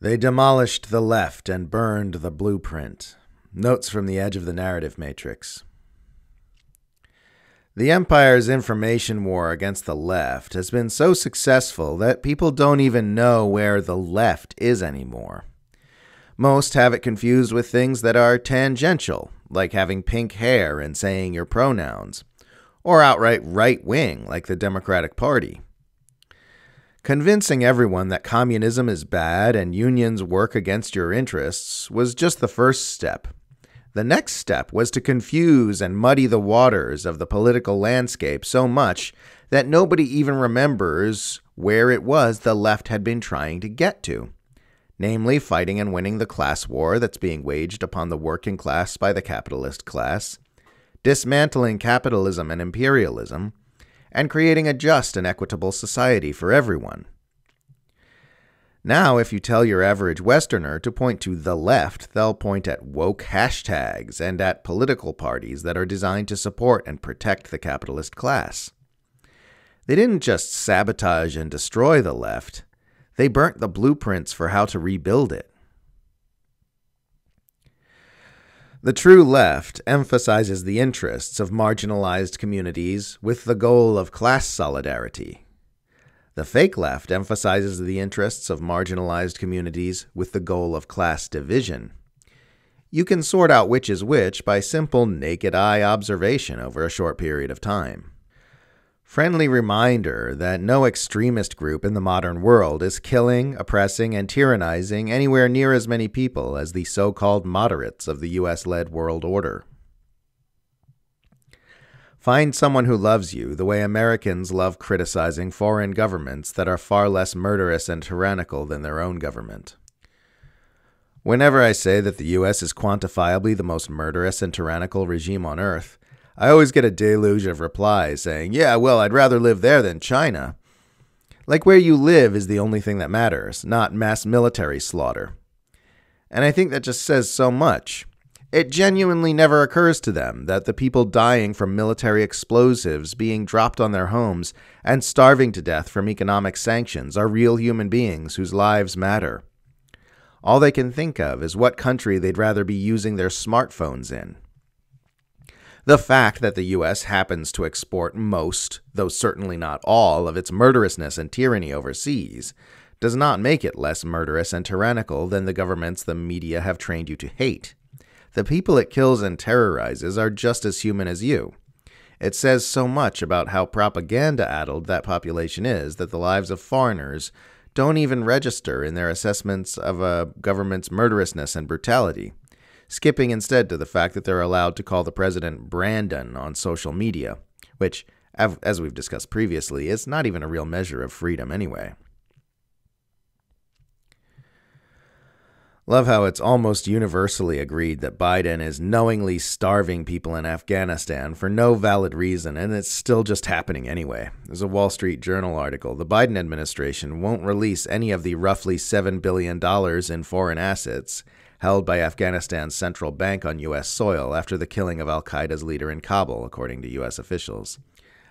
They demolished the left and burned the blueprint. Notes from the edge of the narrative matrix. The Empire's information war against the left has been so successful that people don't even know where the left is anymore. Most have it confused with things that are tangential, like having pink hair and saying your pronouns, or outright right wing, like the Democratic Party. Convincing everyone that communism is bad and unions work against your interests was just the first step. The next step was to confuse and muddy the waters of the political landscape so much that nobody even remembers where it was the left had been trying to get to namely, fighting and winning the class war that's being waged upon the working class by the capitalist class, dismantling capitalism and imperialism, and creating a just and equitable society for everyone. Now, if you tell your average Westerner to point to the left, they'll point at woke hashtags and at political parties that are designed to support and protect the capitalist class. They didn't just sabotage and destroy the left, they burnt the blueprints for how to rebuild it. The true left emphasizes the interests of marginalized communities with the goal of class solidarity. The fake left emphasizes the interests of marginalized communities with the goal of class division. You can sort out which is which by simple naked eye observation over a short period of time. Friendly reminder that no extremist group in the modern world is killing, oppressing, and tyrannizing anywhere near as many people as the so called moderates of the US led world order. Find someone who loves you the way Americans love criticizing foreign governments that are far less murderous and tyrannical than their own government. Whenever I say that the US is quantifiably the most murderous and tyrannical regime on earth, I always get a deluge of replies saying, Yeah, well, I'd rather live there than China. Like where you live is the only thing that matters, not mass military slaughter. And I think that just says so much. It genuinely never occurs to them that the people dying from military explosives being dropped on their homes and starving to death from economic sanctions are real human beings whose lives matter. All they can think of is what country they'd rather be using their smartphones in. The fact that the U.S. happens to export most, though certainly not all, of its murderousness and tyranny overseas does not make it less murderous and tyrannical than the governments the media have trained you to hate. The people it kills and terrorizes are just as human as you. It says so much about how propaganda addled that population is that the lives of foreigners don't even register in their assessments of a government's murderousness and brutality skipping instead to the fact that they're allowed to call the president Brandon on social media, which, as we've discussed previously, is not even a real measure of freedom anyway. Love how it's almost universally agreed that Biden is knowingly starving people in Afghanistan for no valid reason, and it's still just happening anyway. There's a Wall Street Journal article. The Biden administration won't release any of the roughly $7 billion in foreign assets held by Afghanistan's central bank on U.S. soil after the killing of Al Qaeda's leader in Kabul, according to U.S. officials.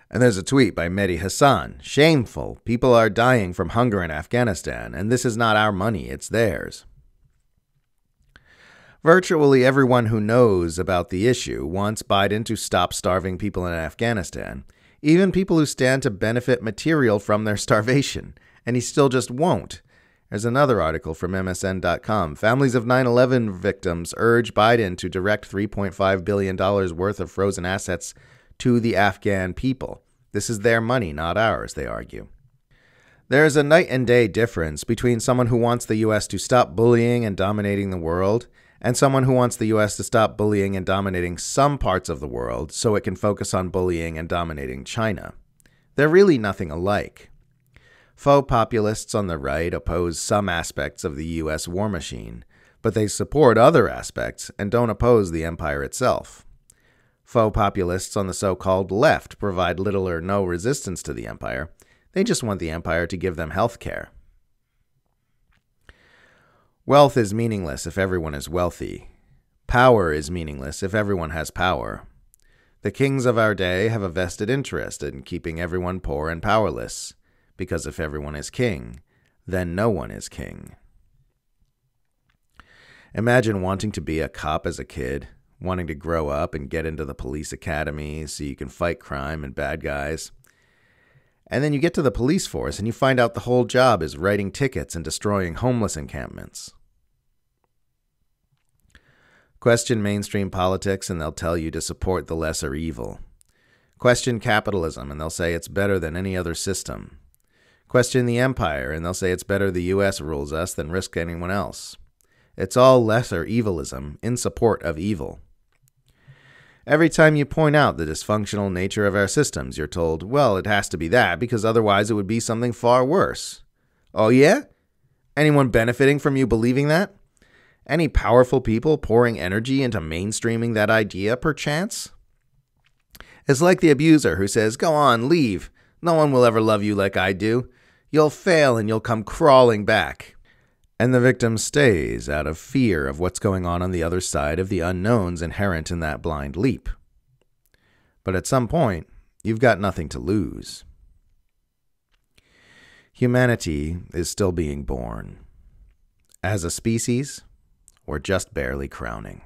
And there's a tweet by Mehdi Hasan Shameful. People are dying from hunger in Afghanistan, and this is not our money, it's theirs. Virtually everyone who knows about the issue wants Biden to stop starving people in Afghanistan, even people who stand to benefit material from their starvation, and he still just won't. There's another article from MSN.com. Families of 9 11 victims urge Biden to direct $3.5 billion worth of frozen assets to the Afghan people. This is their money, not ours, they argue. There is a night and day difference between someone who wants the U.S. to stop bullying and dominating the world and someone who wants the U.S. to stop bullying and dominating some parts of the world so it can focus on bullying and dominating China. They're really nothing alike. Faux populists on the right oppose some aspects of the U.S. war machine, but they support other aspects and don't oppose the empire itself. Faux populists on the so called left provide little or no resistance to the empire, they just want the empire to give them health care. Wealth is meaningless if everyone is wealthy. Power is meaningless if everyone has power. The kings of our day have a vested interest in keeping everyone poor and powerless because if everyone is king, then no one is king. Imagine wanting to be a cop as a kid, wanting to grow up and get into the police academy so you can fight crime and bad guys. And then you get to the police force and you find out the whole job is writing tickets and destroying homeless encampments. Question mainstream politics and they'll tell you to support the lesser evil. Question capitalism and they'll say it's better than any other system. Question the empire and they'll say it's better the US rules us than risk anyone else. It's all lesser evilism in support of evil. Every time you point out the dysfunctional nature of our systems, you're told, well, it has to be that because otherwise it would be something far worse. Oh, yeah? Anyone benefiting from you believing that? Any powerful people pouring energy into mainstreaming that idea, perchance? It's like the abuser who says, Go on, leave. No one will ever love you like I do. You'll fail and you'll come crawling back and the victim stays out of fear of what's going on on the other side of the unknowns inherent in that blind leap. But at some point, you've got nothing to lose. Humanity is still being born. As a species, we're just barely crowning.